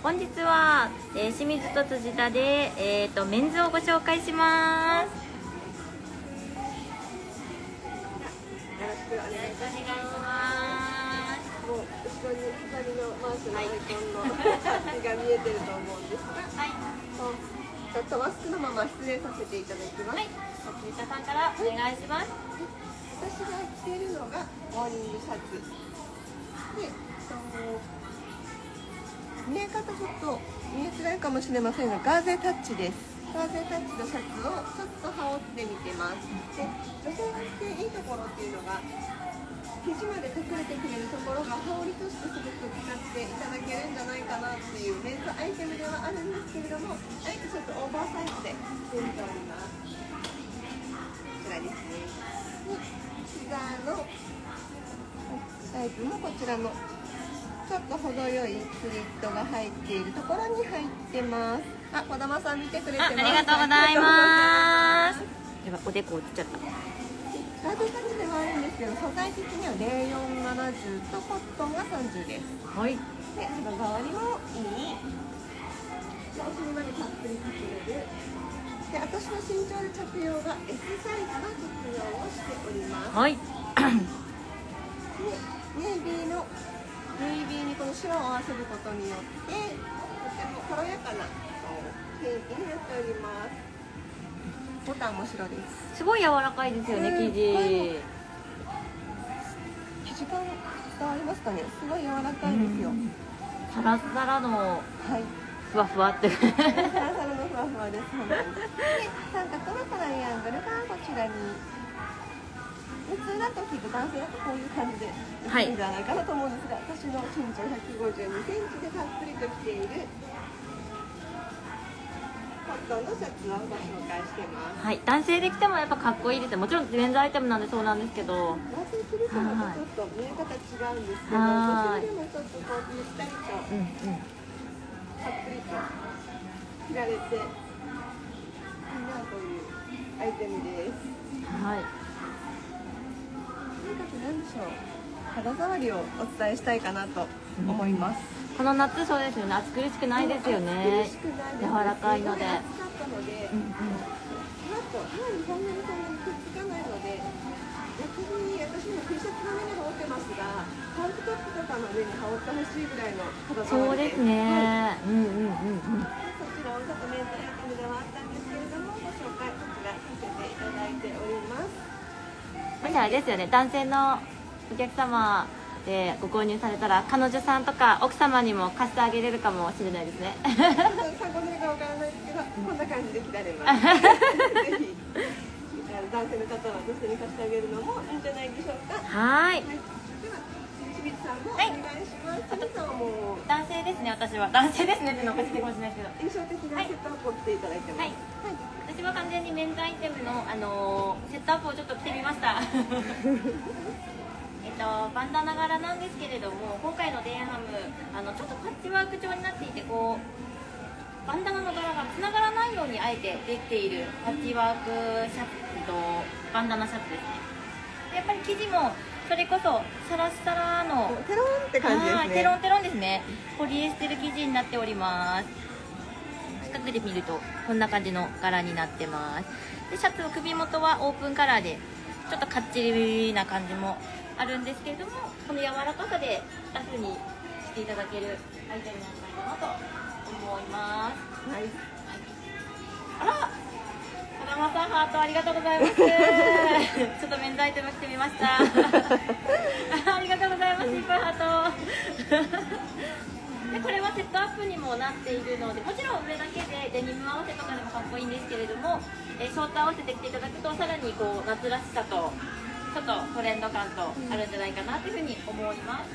本日は、えー清水と辻田で、えー、とメンズをご紹介します。よろしくお願いします。もう後ろに光のマークのアイコンのタッチが見えてると思うんですが、はい、ちょっとマスクのまま失礼させていただきます。はい、辻田さんからお願いします。私が着ているのがモーニングシャツ。で、見え方ちょっと見えづらいかもしれませんがガーゼタッチです。ガーゼタッチのシャツをちょっと羽織ってみてますで女性が着ていいところっていうのが肘まで隠れてくれるところが羽織としてすごく使っていただけるんじゃないかなっていうメンズアイテムではあるんですけれどもあえてちょっとオーバーサイズで。着てみておりますこちらですね膝のサイズもこちらの。ちょっと程よいスリットが入っているところに入ってます。あ、児玉さん見てくれてます。あありがとうございます。やばおでこ落ちちゃった。ガーゼタッチではあるんですけど素材的には0470とコットンが30です。はい。で肌触りもいい。でお尻までたっぷりかけれるで私の身長で着用が S サイズの着用をしております。はい。でネイビーのネイビーにこの白を合わせることによってとても軽やかな雰囲気になっております。ボタンも白です。すごい柔らかいですよね生地。生地感伝わりますかね？すごい柔らかいですよ、サラサラのはい。ふわふわって。サラサラのふわふわです。で三角のトライアングルがこちらに普通だときっと男性だとこういう感じではい。いいんじゃないかなと思うんですが、私の身長152センチでたっぷりと着ているコットンのシャツをご紹介してますはい。男性で着てもやっぱかっこいいです。よもちろんメンズアイテムなんでそうなんですけど。男性するとまたちょっと見え方違うんです。けどはい女性でもちょっとこうゆったりとうんうんたっぷりと着られていいなというアイテムです。はい何でしょう肌触りをお伝えしたいかなと思います、この夏そうですよね暑苦しくないですよね。柔らかいのです。ご暑かったので、うんうん。肌と肌にそんなにそんなにくっつかないので逆に私も T シャツの上に羽織ってますがタンクトップとかの上に羽織ってほしいぐらいの肌触りそうですね、うんうんうんうんあれですよね男性のお客様でご購入されたら彼女さんとか奥様にも貸してあげれるかもしれないですね。参考るかわからないです。けどこんな感じで着られます。ぜひ男性の方は女性に貸してあげるのもいいんじゃないでしょうか。はーい。はい、では清水さんもおはい願いします。はもう男性ですね私は。男性ですねっていうのおかしいかもしれないですけど。印象的なセットアップをしていただいてます。はい。私は完全にメンズアイテムの、あのーセットアップをちょっと着てみました。えっとバンダナ柄なんですけれども今回のデンハムあのちょっとパッチワーク調になっていてこうバンダナの柄がつながらないようにあえてできているパッチワークシャツとバンダナシャツですね。でやっぱり生地もそれこそサラサラのテロンって感じですね。はいテロンテロンですね。ポリエステル生地になっております。近くで見るとこんな感じの柄になってます。でシャツの首元はオープンカラーでちょっとかっちりな感じもあるんですけれどもこの柔らかさでラフにしていただけるアイテムなんじゃないかなと思います。はい。あら児玉さんハートありがとうございます ちょっとメンズアイテム着てみました。ありがとうございます。いっぱいハート。でこれはセットアップにもなっているのでもちろん上だけでデニム合わせとかでもかっこいいんですけれども、えーショート合わせて着ていただくとさらにこう夏らしさとちょっとトレンド感とあるんじゃないかなというふうに思います。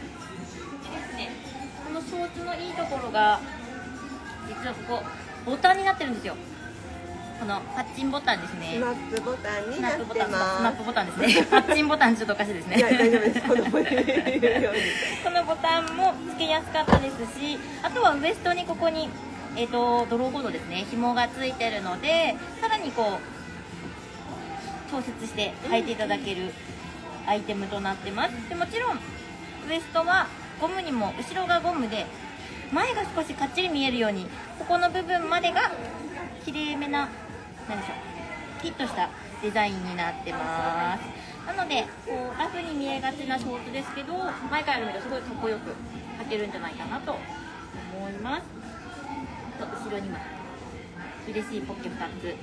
でですね。このショーツのいいところが実はここボタンになってるんですよ。このパッチンボタンですね。スナップボタンになってスナップボタンスナッまプボタンですね。パッチンボタンちょっとおかしいですね。丈夫です。このボタン。もつけやすかったですしあとはウエストにここにえー、とドローゴードですね。紐がついてるのでさらにこう調節して履いていただけるアイテムとなってます。でもちろんウエストはゴムにも後ろがゴムで前が少しかっちり見えるようにここの部分までが綺麗めな何でしょうフィットしたデザインになってます。なのでこうラフに見えがちなショーツですけど前から見るとすごいかっこよく履けるんじゃないかなと思います。と後ろにも嬉しいポッケ2つ。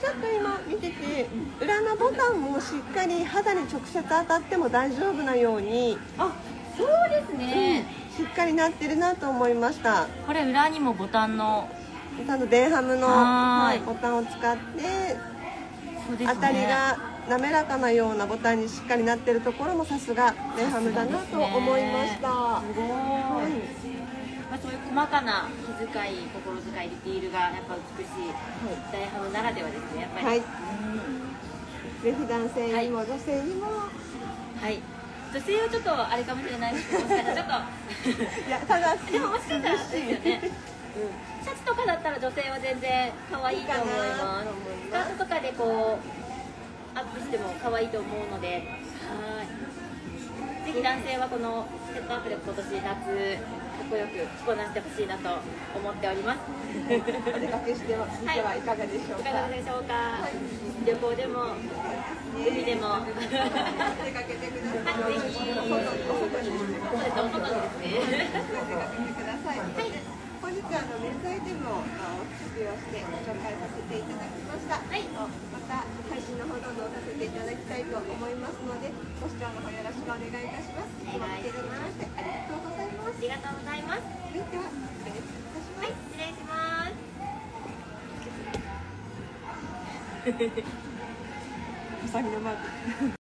ちょっと今見てて裏のボタンもしっかり肌に直接当たっても大丈夫なように、あそうですね、しっかりなってるなと思いました。これ裏にもボタンのあのデンハムの、ボタンを使って当たりが滑らかなようなボタンにしっかりなってるところもさすがデンハムだなと思いました、すごい、はい。まあ、そういう細かな気遣い心遣いディティールがやっぱ美しい大ハムならではですねやっぱり、はい。うん。ぜひ男性にも女性にも、はい。女性はちょっとあれかもしれないですけど もしかしたらちょっと。いやただでももしかしたらですよね、シャツとかだったら女性は全然可愛いと思いますスカートとかでこうアップしても可愛いと思うので。はい。ぜひ男性はこのセットアップで今年夏かっこよく着こなしてほしいなと思っております。お出かけしてはいかがでしょうか、い。かがでしょうか、旅行でも海でも。出かけてください、はいぜひ。お外に。お外にですね。出かけてください、本日はあのメンズアイテムをあお付けをしてご紹介させていただきました、はい。また配信のほどんどんさせていただきたいと思いますのでご視聴の方よろしくお願いいたします。お願いします。ありがとうございます。ありがとうございます。続いては失礼いたします、はい失礼します。うさぎのマーク